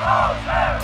Maximum